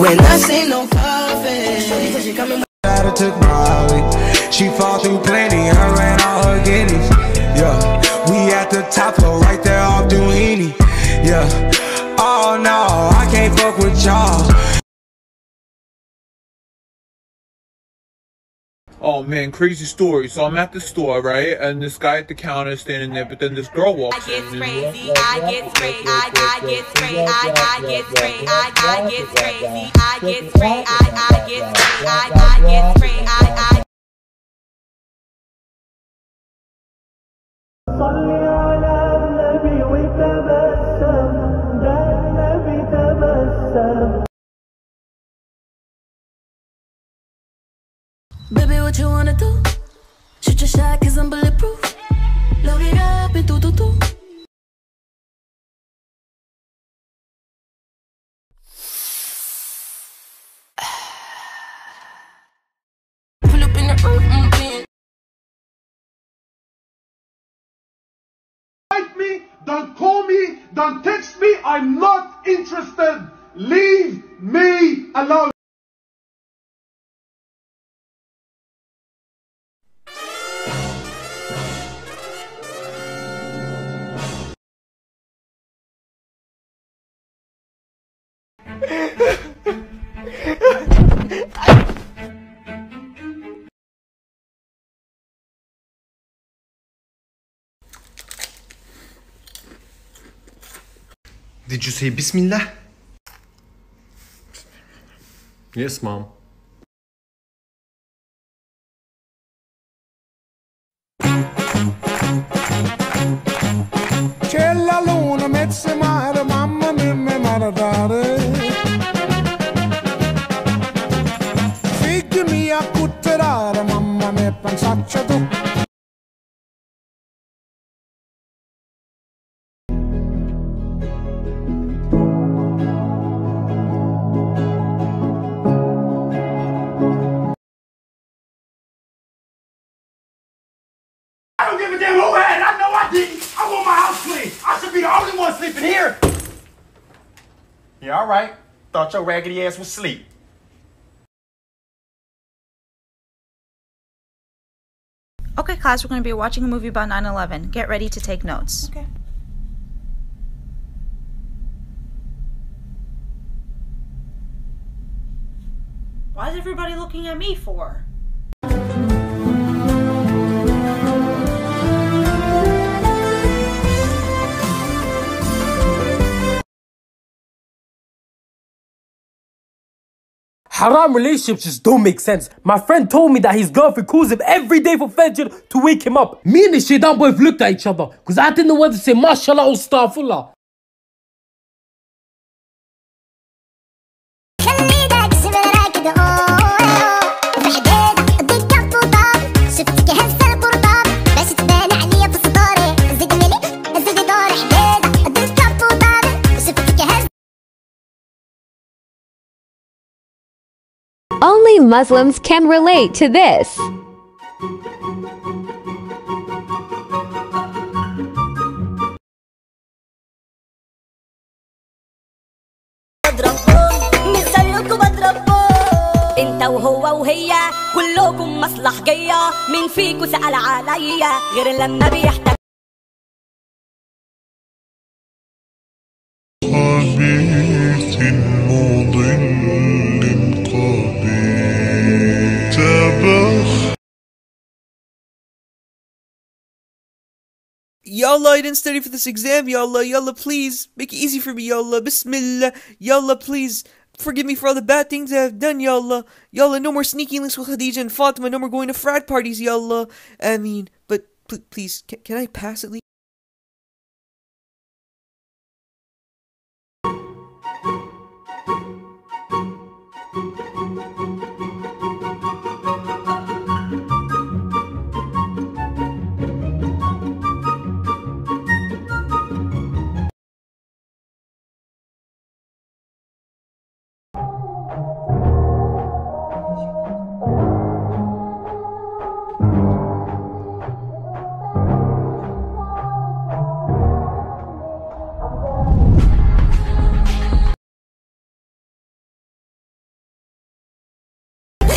When I see no profit, she took Molly. She fall through plenty, her and all her guineas. Yeah, we at the top floor, right there off Duini. Yeah, oh no, I can't fuck with y'all. oh man, crazy story. So I'm at the store, right? And this guy at the counter is standing there, but then this girl walks in. I get crazy, I get crazy, I get crazy, I get crazy, I get crazy, I get crazy, I get crazy, I get crazy, I get crazy. Baby, what you wanna do? Shoot your shot, cause I'm bulletproof. Load it up and do do do. Pull up mm, mm, me, don't call me, don't text me. I'm not interested. Leave me alone. Did you say Bismillah? Yes, mom. C'è la luna, mezza mare, give a damn who had it. I know I didn't. I want my house clean. I should be the only one sleeping here. Yeah, all right. Thought your raggedy ass was asleep. Okay, class, we're going to be watching a movie about 9 11. Get ready to take notes. Okay. Why is everybody looking at me for? Haram relationships just don't make sense. My friend told me that his girlfriend calls him every day for Fajr to wake him up. Me and the Shaitan boy looked at each other because I didn't know whether to say Mashallah or Astaghfirullah. Only Muslims can relate to this. انت وهو وهي كلكم مصلح جاية. مين فيكوا سأل عليا غير لما بيحتاج خبيث مضل Yallah, I didn't study for this exam, Yalla, yalla, please. Make it easy for me, yalla. Bismillah. Yalla, please. Forgive me for all the bad things I have done, yalla. Yalla, no more sneaking links with Khadija and Fatima. No more going to frat parties, yalla. I mean, but pl- please, can, can I pass at least?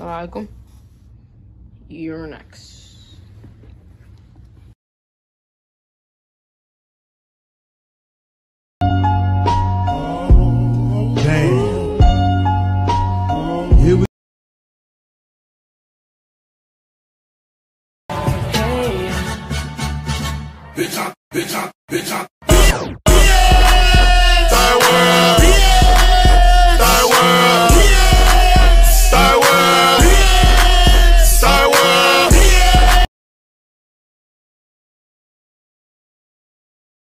Assalamualaikum. You're next. Bitch, I, bitch, I, bitch,